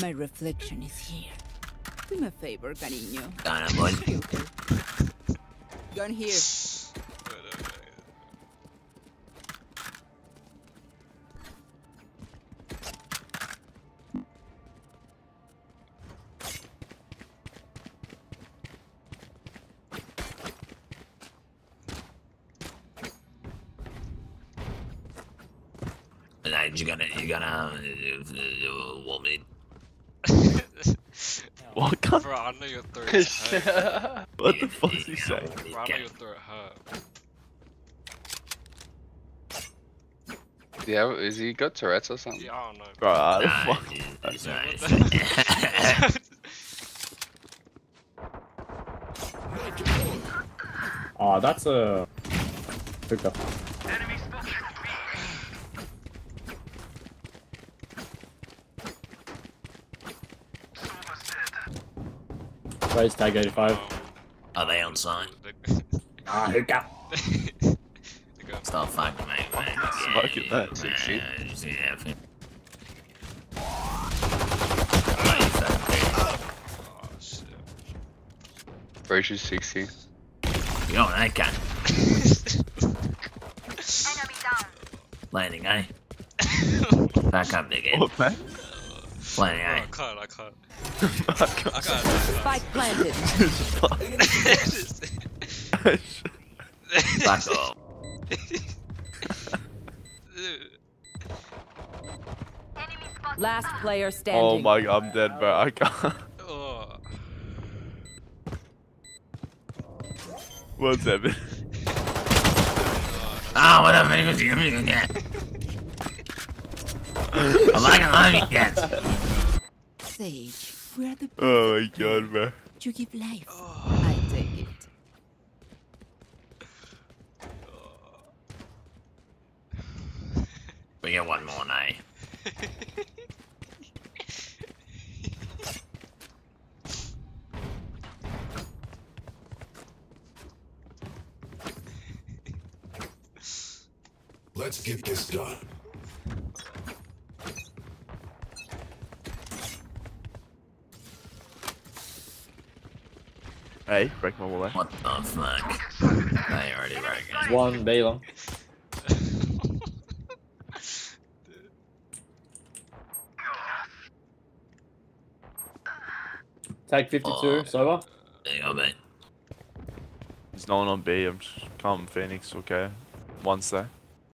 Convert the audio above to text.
My reflection is here. Do me a favor, cariño. Gana, boy. Gun here. Like, you gonna, you gonna, uh, uh, want me? What? Bro, I know your throat hurt. What the fuck is he saying? Bro, I know your throat hurt. Yeah, is he got Tourette's or something? Yeah, I don't know. Bro, how the Nah, fuck? it's- it's Yeah, alright. Oh, that's a hooker. Raze tag 85. Are they on site? Ah, hooker. Start fucking me, man. Smoke at that, man, 60. you see that thing? Oh shit. Brazier 60. You on that gun. Landing, eh? Back up, nigga. What, man? Landing, eh? can't, I can't. I can't- I can't. Spike planted. Back off. Last player standing. oh my god, I'm dead, bro. I can't. oh. What's happening? Ah, what up, man? You can get. I like it, I like it. Sage, we are the Oh my god, bro. you give life. I take it. We get one more, eh? Let's get this done. Hey, break my wall there. What the fuck? They already broke it. One B long. Tag 52, Oh. sober. There you go, mate. There's no one on B. I'm just calm Phoenix, okay? One there.